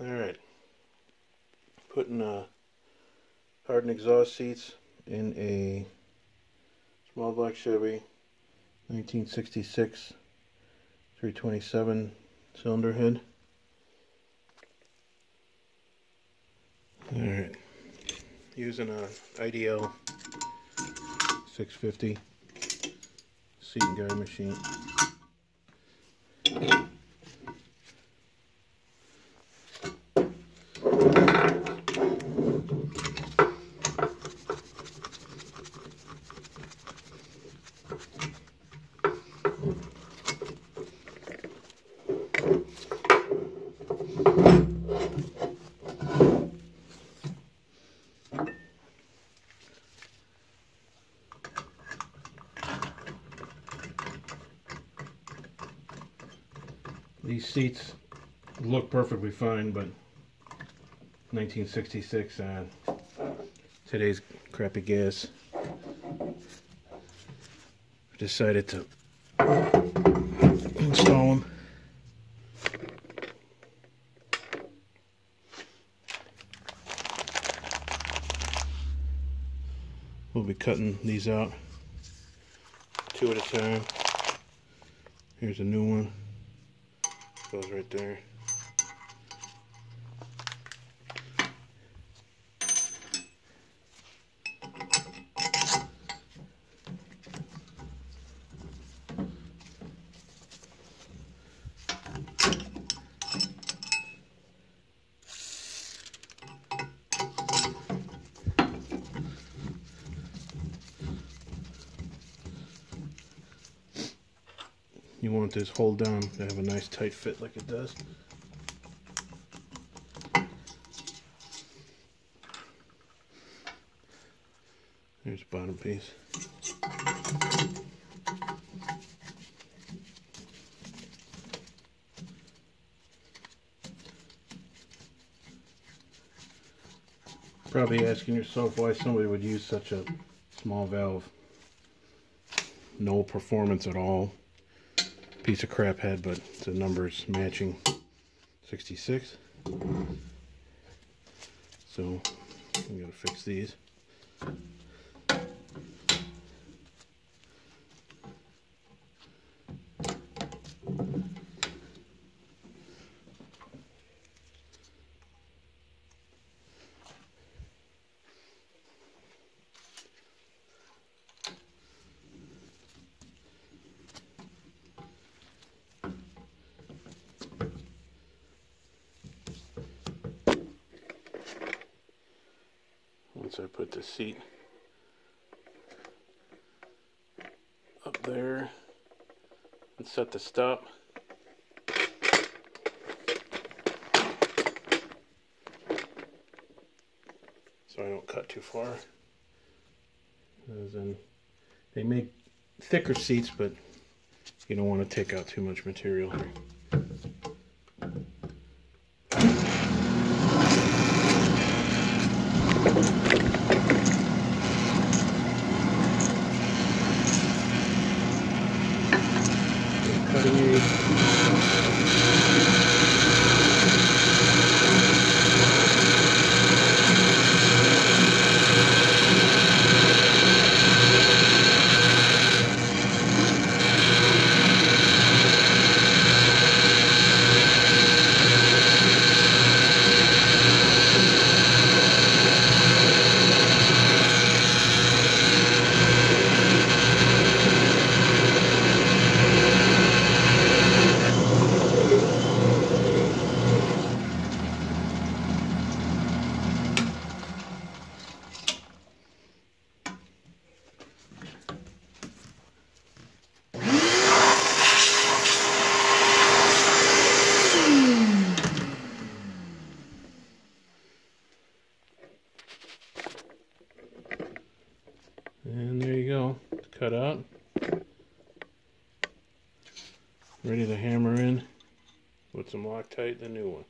Alright. Putting uh, hardened exhaust seats in a small block Chevy 1966 327 cylinder head. Alright. Using a IDL 650 seat and guide machine. These seats look perfectly fine, but 1966 uh, today's crappy gas. Decided to We'll be cutting these out two at a time. Here's a new one goes right there. You want this hold down to have a nice tight fit like it does. There's the bottom piece. Probably asking yourself why somebody would use such a small valve. No performance at all piece of crap head, but the numbers matching 66. So I'm gonna fix these. Once I put the seat up there and set the stop. So I don't cut too far. As in, they make thicker seats, but you don't want to take out too much material here. And there you go, cut out. Ready to hammer in with some Loctite, the new one.